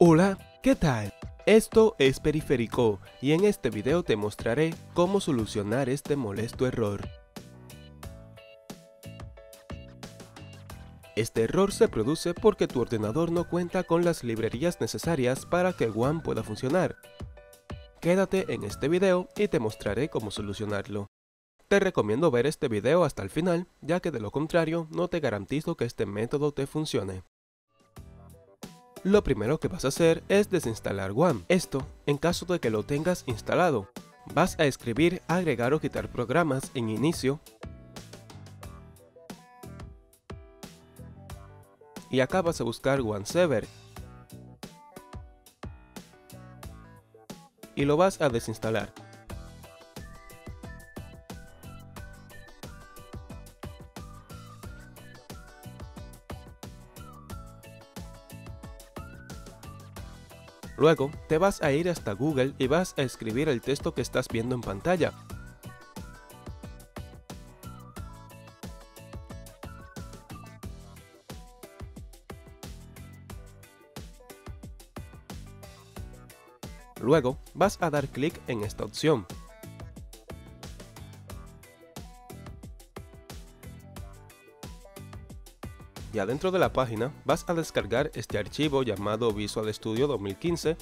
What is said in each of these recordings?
Hola, ¿qué tal? Esto es Periférico y en este video te mostraré cómo solucionar este molesto error. Este error se produce porque tu ordenador no cuenta con las librerías necesarias para que One pueda funcionar. Quédate en este video y te mostraré cómo solucionarlo. Te recomiendo ver este video hasta el final, ya que de lo contrario no te garantizo que este método te funcione. Lo primero que vas a hacer es desinstalar One. Esto en caso de que lo tengas instalado. Vas a escribir agregar o quitar programas en inicio y acá vas a buscar OneSever y lo vas a desinstalar. Luego, te vas a ir hasta Google y vas a escribir el texto que estás viendo en pantalla. Luego, vas a dar clic en esta opción. Ya dentro de la página vas a descargar este archivo llamado Visual Studio 2015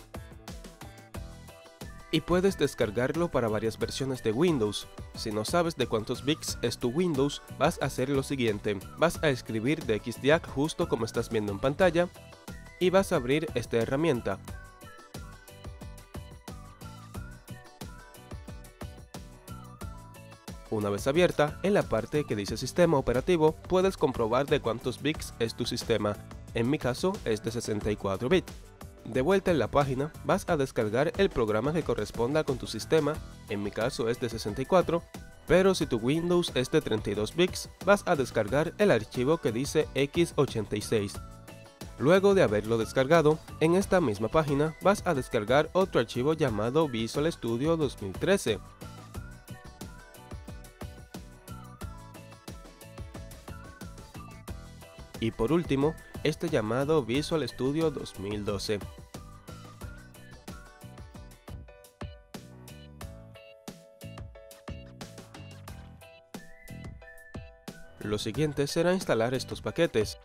y puedes descargarlo para varias versiones de Windows. Si no sabes de cuántos bits es tu Windows, vas a hacer lo siguiente. Vas a escribir DXDiag justo como estás viendo en pantalla y vas a abrir esta herramienta. Una vez abierta, en la parte que dice sistema operativo, puedes comprobar de cuántos bits es tu sistema. En mi caso es de 64 bits. De vuelta en la página, vas a descargar el programa que corresponda con tu sistema, en mi caso es de 64, pero si tu Windows es de 32 bits, vas a descargar el archivo que dice x86. Luego de haberlo descargado, en esta misma página vas a descargar otro archivo llamado Visual Studio 2013, y por último, este llamado Visual Studio 2012. Lo siguiente será instalar estos paquetes.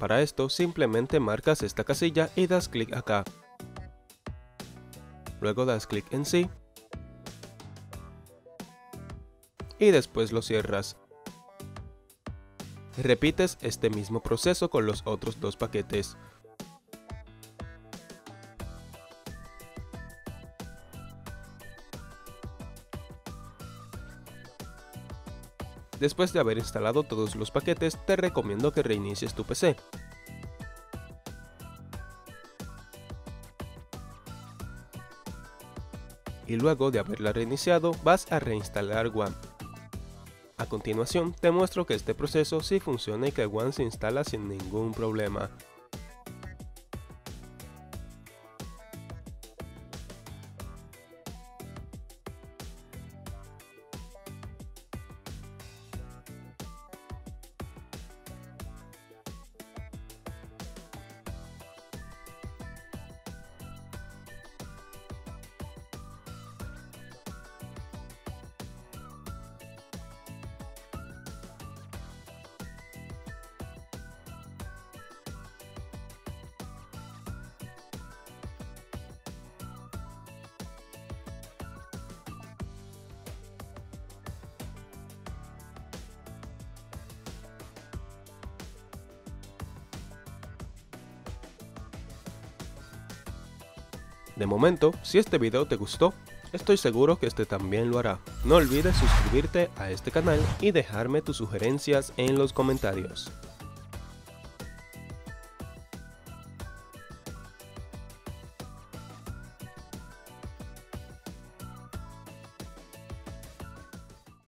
Para esto simplemente marcas esta casilla y das clic acá. Luego das clic en sí. Y después lo cierras. Repites este mismo proceso con los otros dos paquetes. Después de haber instalado todos los paquetes, te recomiendo que reinicies tu PC. Y luego de haberla reiniciado vas a reinstalar One. A continuación te muestro que este proceso sí funciona y que One se instala sin ningún problema. De momento, si este video te gustó, estoy seguro que este también lo hará. No olvides suscribirte a este canal y dejarme tus sugerencias en los comentarios.